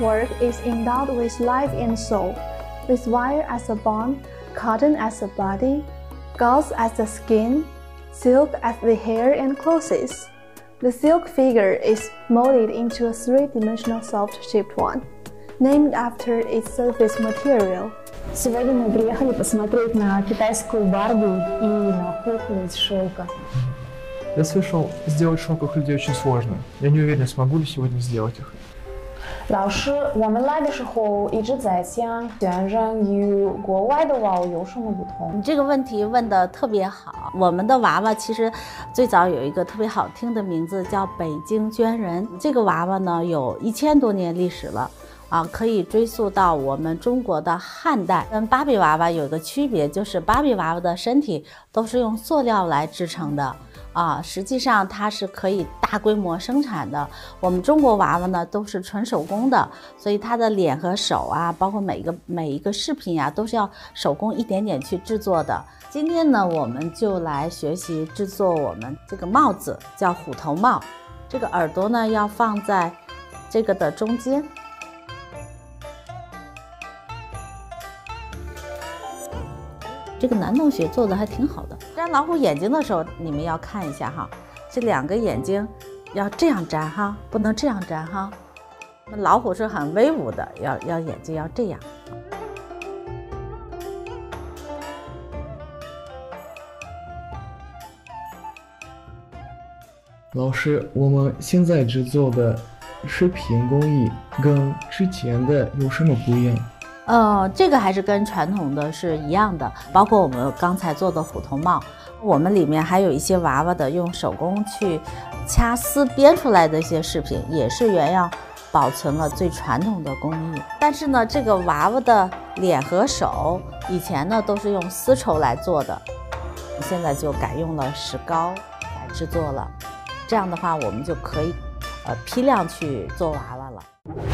work is endowed with life and soul, with wire as a bone, cotton as a body, gauze as the skin, silk as the hair and clothes. The silk figure is molded into a three-dimensional soft-shaped one, named after its surface material. Сегодня мы приехали посмотреть на китайскую Барби и на куклу из шелка. Я слышал, сделать шелковых людей очень сложно. Я не уверен, смогу ли сегодня сделать их. 老师，我们来的时候一直在想，渲染与国外的娃娃有什么不同？你这个问题问的特别好。我们的娃娃其实最早有一个特别好听的名字，叫北京捐人。这个娃娃呢，有一千多年历史了。啊，可以追溯到我们中国的汉代。跟芭比娃娃有个区别，就是芭比娃娃的身体都是用塑料来制成的啊，实际上它是可以大规模生产的。我们中国娃娃呢都是纯手工的，所以它的脸和手啊，包括每一个每一个饰品呀，都是要手工一点点去制作的。今天呢，我们就来学习制作我们这个帽子，叫虎头帽。这个耳朵呢要放在这个的中间。这个男同学做的还挺好的。粘老虎眼睛的时候，你们要看一下哈，这两个眼睛要这样粘哈，不能这样粘哈。那老虎是很威武的，要要眼睛要这样。老师，我们现在制作的视频工艺跟之前的有什么不一样？呃，这个还是跟传统的是一样的，包括我们刚才做的虎头帽，我们里面还有一些娃娃的用手工去掐丝编出来的一些饰品，也是原样保存了最传统的工艺。但是呢，这个娃娃的脸和手以前呢都是用丝绸来做的，现在就改用了石膏来制作了。这样的话，我们就可以呃批量去做娃娃了。